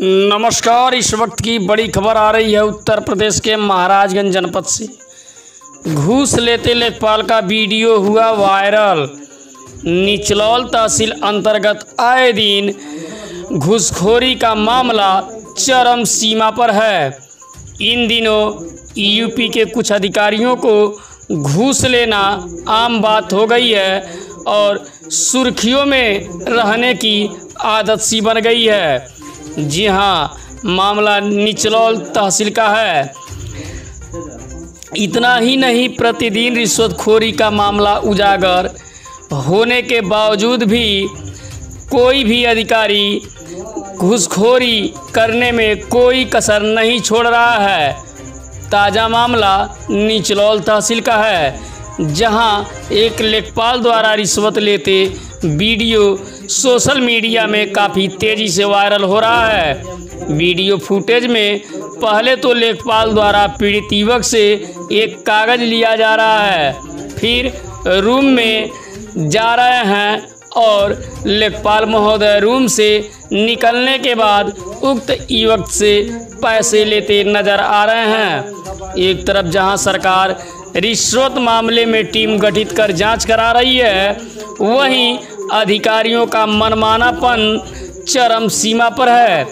नमस्कार, इस वक्त की बड़ी खबर आ रही है उत्तर प्रदेश के महाराजगंज जनपद से। घूस लेते लेखपाल का वीडियो हुआ वायरल। निचलौल तहसील अंतर्गत आए दिन घूसखोरी का मामला चरम सीमा पर है। इन दिनों यूपी के कुछ अधिकारियों को घूस लेना आम बात हो गई है और सुर्खियों में रहने की आदत सी बन गई है। जी हाँ मामला निचलौल तहसील का है। इतना ही नहीं, प्रतिदिन रिश्वतखोरी का मामला उजागर होने के बावजूद भी कोई भी अधिकारी घुसखोरी करने में कोई कसर नहीं छोड़ रहा है। ताज़ा मामला निचलौल तहसील का है। जहाँ एक लेखपाल द्वारा रिश्वत लेते वीडियो सोशल मीडिया में काफ़ी तेज़ी से वायरल हो रहा है। वीडियो फुटेज में पहले तो लेखपाल द्वारा पीड़ित युवक से एक कागज़ लिया जा रहा है। फिर रूम में जा रहे हैं और लेखपाल महोदय रूम से निकलने के बाद उक्त युवक से पैसे लेते नज़र आ रहे हैं। एक तरफ़ जहाँ सरकार रिश्वत मामले में टीम गठित कर जाँच करा रही है। वहीं अधिकारियों का मनमानापन चरम सीमा पर है।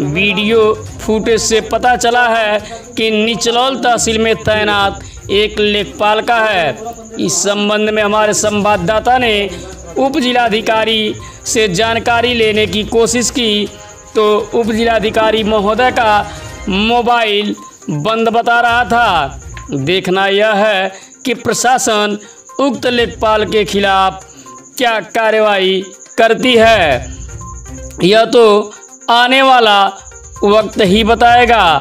वीडियो फुटेज से पता चला है कि निचलौल तहसील में तैनात एक लेखपाल का है। इस संबंध में हमारे संवाददाता ने उप जिलाधिकारी से जानकारी लेने की कोशिश की। तो उप जिलाधिकारी महोदय का मोबाइल बंद बता रहा था। देखना यह है कि प्रशासन उक्त लेखपाल के खिलाफ क्या कार्रवाई करती है। यह तो आने वाला वक्त ही बताएगा।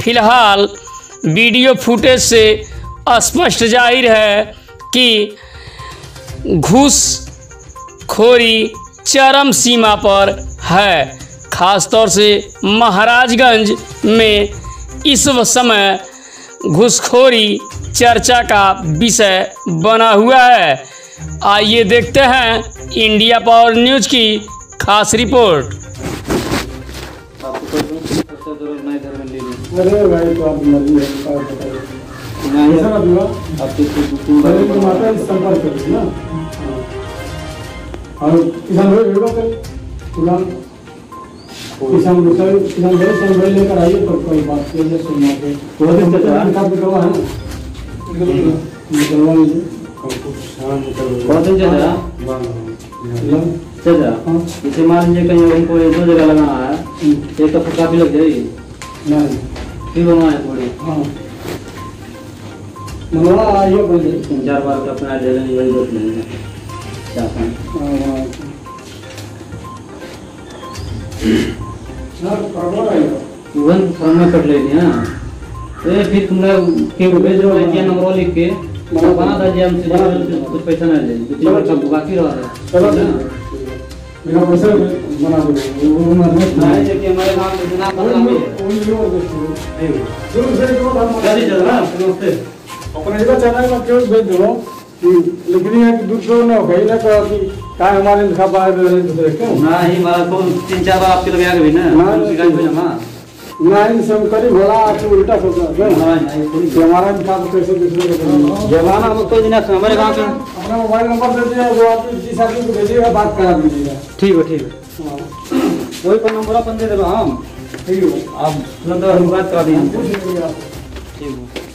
फ़िलहाल वीडियो फुटेज से स्पष्ट ज़ाहिर है कि घूस खोरी चरम सीमा पर है। खासतौर से महाराजगंज में इस समय घूसखोरी चर्चा का विषय बना हुआ है आइए देखते हैं इंडिया पावर न्यूज़ की खास रिपोर्ट अरे भाई तो आप है तो संपर्क करिए ना हाँ। और किसान भाई किसान दूसरा किसान भाई किसान भाई लेकर आइए तो कोई बात के लिए सुनना के वो दिन आ- निकाल निकलवा है निकलवा लीजिए कौन दिन चल। चल हाँ। जैसे मान लीजिए कहीं हमको एक दो जगह लगाना है एक तो काफ़ी लग जाएगी नहीं फिर बनवाए थोड़ी हाँ मनवा आइए तीन चार बार का अपना जलन वही ज़रूरत नहीं है क्या कहें? हाँ, हाँ। हाँ, परवाह आइएगा। तुरंत फ़ोन में कर लेनी है ए फिर तुम लोग के भेज दो एटीएम नंबर लिख के बना- बना दीजिए हमसे बना। कुछ पैसा नहीं ले। कुछ चलो, का बाकी रह रहा है। चलो ना? बिना बना दो। वो बना दो। नहीं देखिए हमारे गाँव में इतना बदनाम है गाड़ी चल रहा है? नमस्ते। अपने जगह चला है क्यों भेज दो? लेकिन ये कि दूसरों ने कहीं ना कहा कि का हमारे लिखा रहे दूसरे क्यों ना ही हमारा तो तीन चार बार आपके लगे गए ना? ना, ना इन सब करी भला आपको उल्टा सोचा क्यों हाँ, नहीं, हमारा लिखा तो कैसे दूसरे को करेंगे? जमाना हम कोई दिन हमारे गाँव के। अपना मोबाइल नंबर दे दिया वो आप जिस आदमी को भेजिएगा बात करा दीजिएगा। ठीक है ठीक है। हाँ, कोई पर नंबर अपन दे देगा हम ठीक है। आप तुरंत हम बात करा देंगे। ठीक है।